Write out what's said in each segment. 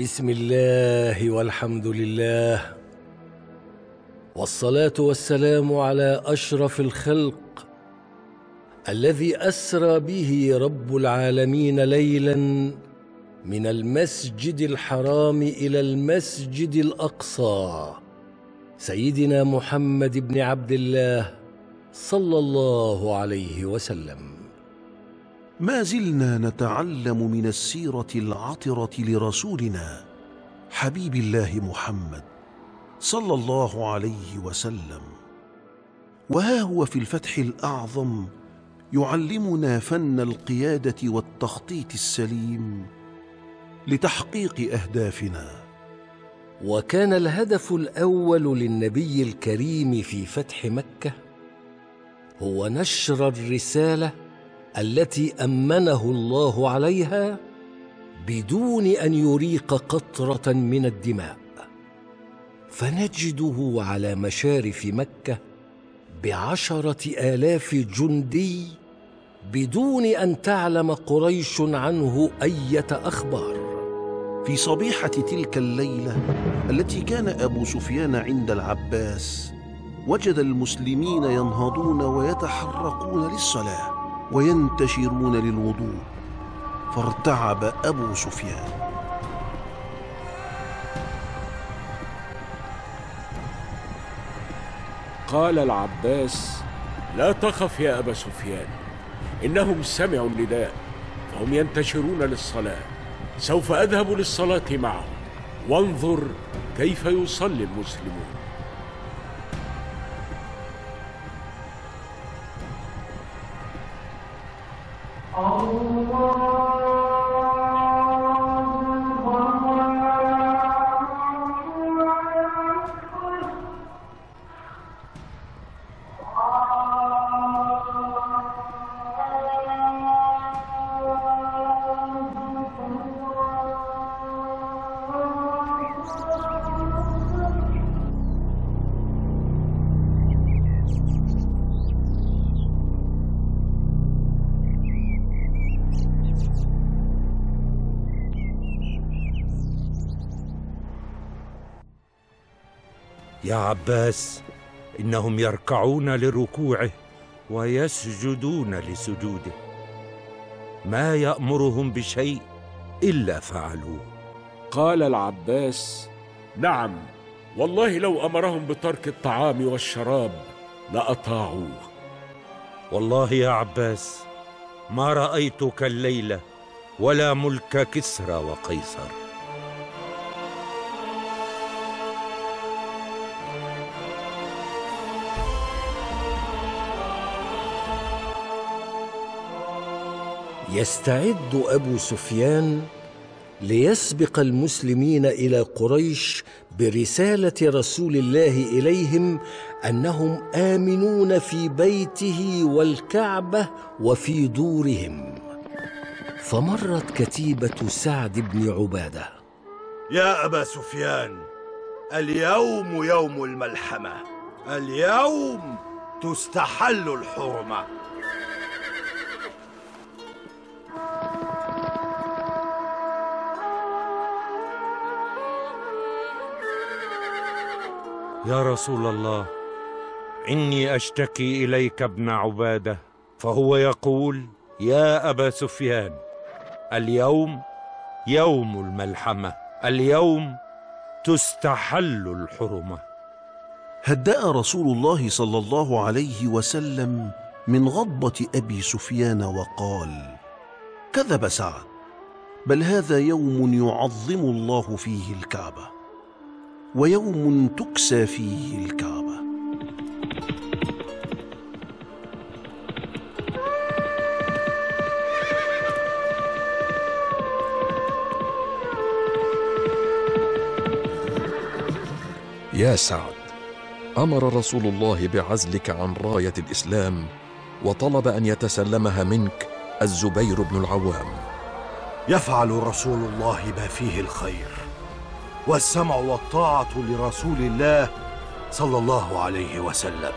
بسم الله والحمد لله والصلاة والسلام على أشرف الخلق الذي أسرى به رب العالمين ليلا من المسجد الحرام إلى المسجد الأقصى سيدنا محمد بن عبد الله صلى الله عليه وسلم. ما زلنا نتعلم من السيرة العطرة لرسولنا حبيب الله محمد صلى الله عليه وسلم. وها هو في الفتح الأعظم يعلمنا فن القيادة والتخطيط السليم لتحقيق أهدافنا. وكان الهدف الأول للنبي الكريم في فتح مكة هو نشر الرسالة التي أمنه الله عليها بدون أن يريق قطرة من الدماء. فنجده على مشارف مكة بعشرة آلاف جندي بدون أن تعلم قريش عنه أية أخبار. في صبيحة تلك الليلة التي كان أبو سفيان عند العباس وجد المسلمين ينهضون ويتحرقون للصلاة. وينتشرون للوضوء فارتعب أبو سفيان. قال العباس لا تخف يا أبا سفيان إنهم سمعوا النداء فهم ينتشرون للصلاة سوف أذهب للصلاة معهم وانظر كيف يصلي المسلمون. يا عباس إنهم يركعون لركوعه ويسجدون لسجوده. ما يأمرهم بشيء إلا فعلوه. قال العباس نعم والله لو أمرهم بترك الطعام والشراب لأطاعوه. والله يا عباس ما رأيتك الليلة ولا ملك كسرى وقيصر. يستعد أبو سفيان ليسبق المسلمين إلى قريش برسالة رسول الله إليهم أنهم آمنون في بيته والكعبة وفي دورهم. فمرت كتيبة سعد بن عبادة. يا أبا سفيان اليوم يوم الملحمة اليوم تستحل الحرمة. يا رسول الله إني أشتكي إليك ابن عبادة فهو يقول يا أبا سفيان اليوم يوم الملحمة اليوم تستحل الحرمة. هدأ رسول الله صلى الله عليه وسلم من غضبة أبي سفيان وقال: كذب سعد، بل هذا يوم يعظم الله فيه الكعبة، ويوم تكسى فيه الكعبة. يا سعد أمر رسول الله بعزلك عن راية الإسلام وطلب أن يتسلمها منك الزبير بن العوام يفعل رسول الله ما فيه الخير والسمع والطاعة لرسول الله صلى الله عليه وسلم.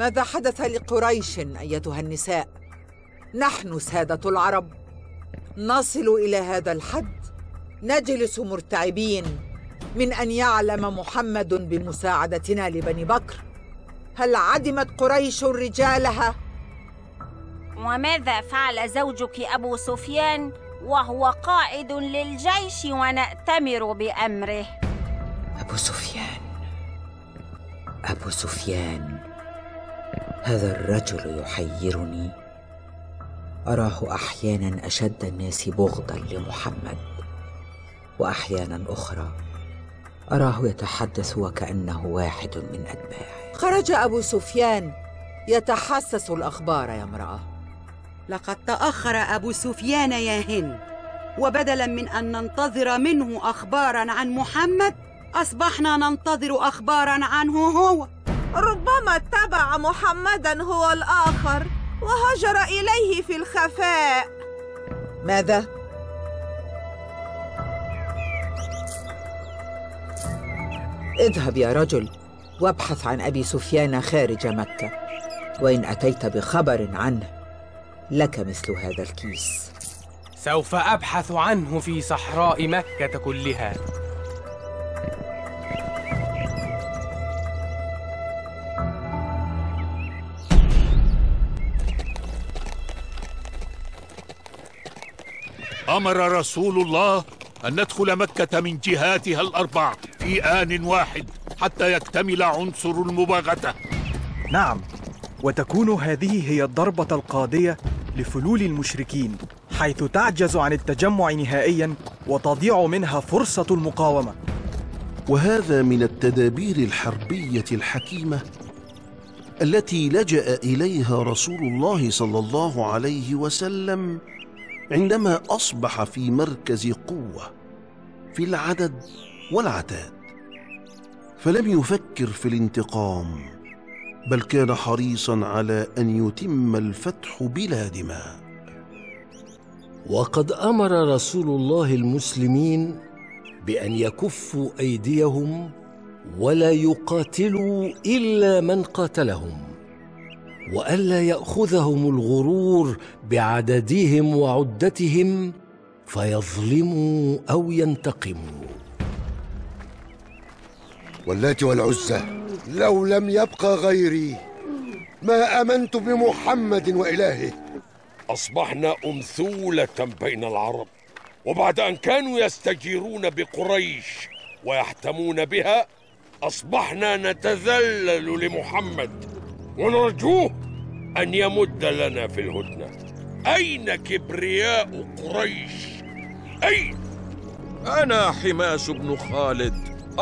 ماذا حدث لقريش أيتها النساء؟ نحن سادة العرب. نصل إلى هذا الحد. نجلس مرتعبين من أن يعلم محمد بمساعدتنا لبني بكر. هل عدمت قريش رجالها؟ وماذا فعل زوجك أبو سفيان وهو قائد للجيش ونأتمر بأمره؟ أبو سفيان أبو سفيان. هذا الرجل يحيرني. أراه أحيانا أشد الناس بغضا لمحمد وأحيانا أخرى أراه يتحدث وكأنه واحد من أتباعه. خرج أبو سفيان يتحسس الأخبار يا امرأة. لقد تأخر أبو سفيان يا هند وبدلا من أن ننتظر منه أخبارا عن محمد أصبحنا ننتظر أخبارا عنه هو. ربما اتبع محمدا هو الآخر وهجر إليه في الخفاء. ماذا؟ اذهب يا رجل وابحث عن أبي سفيان خارج مكة وإن أتيت بخبر عنه لك مثل هذا الكيس. سوف أبحث عنه في صحراء مكة كلها. أمر رسول الله أن ندخل مكة من جهاتها الاربع في آن واحد حتى يكتمل عنصر المباغتة. نعم وتكون هذه هي الضربة القاضية لفلول المشركين حيث تعجز عن التجمع نهائيا وتضيع منها فرصة المقاومة. وهذا من التدابير الحربية الحكيمة التي لجأ إليها رسول الله صلى الله عليه وسلم عندما أصبح في مركز قوة في العدد والعتاد فلم يفكر في الانتقام بل كان حريصا على أن يتم الفتح بلا دماء. وقد أمر رسول الله المسلمين بأن يكفوا أيديهم ولا يقاتلوا إلا من قاتلهم. وألا يأخذهم الغرور بعددهم وعدتهم فيظلموا أو ينتقموا. واللات والعزى لو لم يبق غيري ما آمنت بمحمد وإلهه. أصبحنا أمثولة بين العرب وبعد أن كانوا يستجيرون بقريش ويحتمون بها أصبحنا نتذلل لمحمد. ونرجوه أن يمد لنا في الهدنة. أين كبرياء قريش؟ أين؟ أنا حماس بن خالد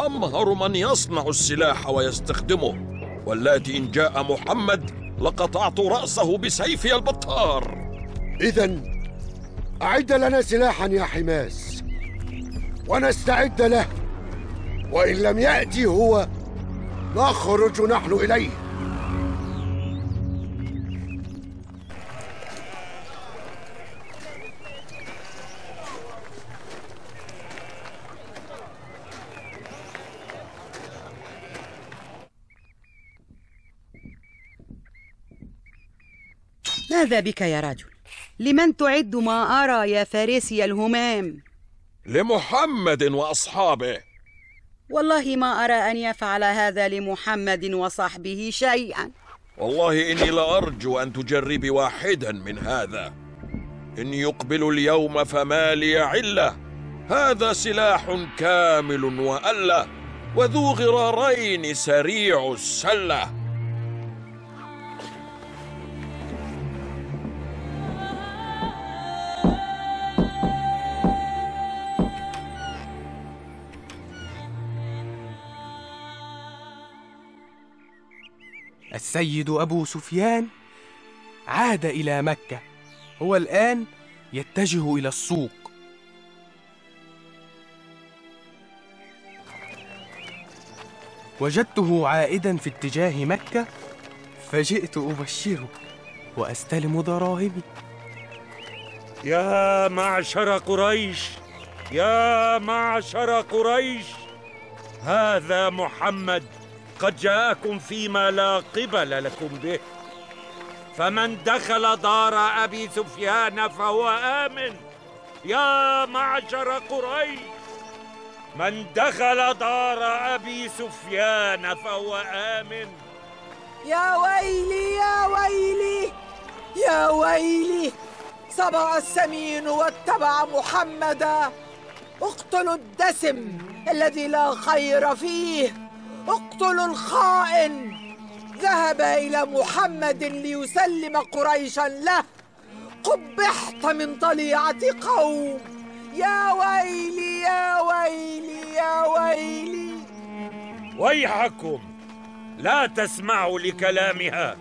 أمهر من يصنع السلاح ويستخدمه. واللاتي إن جاء محمد لقطعت رأسه بسيفي البطار. اذا أعد لنا سلاحا يا حماس. ونستعد له. وإن لم يأتي هو نخرج نحن إليه. ماذا بك يا رجل؟ لمن تعد ما أرى يا فارسي الهمام؟ لمحمد وأصحابه. والله ما أرى أن يفعل هذا لمحمد وصحبه شيئا. والله إني لأرجو أن تجربي واحدا من هذا. إن يقبل اليوم فما لي علة. هذا سلاح كامل وألة وذو غرارين سريع السلة. السيد أبو سفيان عاد إلى مكة. هو الآن يتجه إلى السوق. وجدته عائدا في اتجاه مكة فجئت أبشره وأستلم دراهمي يا معشر قريش يا معشر قريش هذا محمد. قد جاءكم فيما لا قبل لكم به. فمن دخل دار أبي سفيان فهو آمن. يا معشر قريش من دخل دار أبي سفيان فهو آمن. يا ويلي يا ويلي يا ويلي صبع السمين واتبع محمدا. اقتلوا الدسم الذي لا خير فيه. اقتلوا الخائن. ذهب إلى محمد ليسلم قريشا له. قبحت من طليعة قوم. يا ويلي يا ويلي يا ويلي. ويحكم. لا تسمعوا لكلامها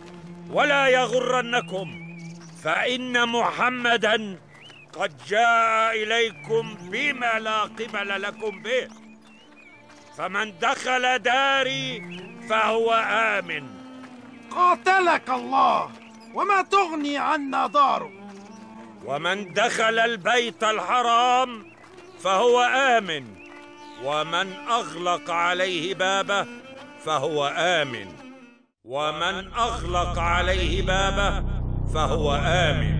ولا يغرنكم. فإن محمدا قد جاء إليكم بما لا قبل لكم به. فمن دخل داري فهو آمن. قاتلك الله وما تغني عنا دارك. ومن دخل البيت الحرام فهو آمن. ومن أغلق عليه بابه فهو آمن. ومن أغلق عليه بابه فهو آمن.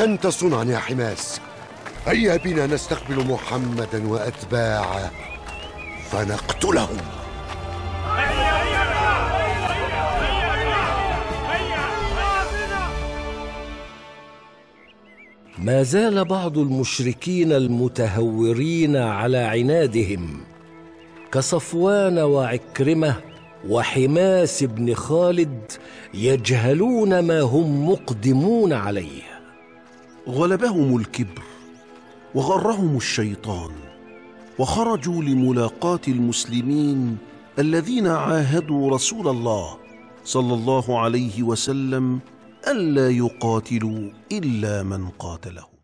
أحسنت صنعا يا حماس. هيا بنا نستقبل محمدا وأتباعه؟ فنقتلهم. ما زال بعض المشركين المتهورين على عنادهم كصفوان وعكرمة وحماس بن خالد يجهلون ما هم مقدمون عليه. غلبهم الكبر وغرهم الشيطان وخرجوا لملاقاه المسلمين الذين عاهدوا رسول الله صلى الله عليه وسلم ألا يقاتلوا إلا من قاتلهم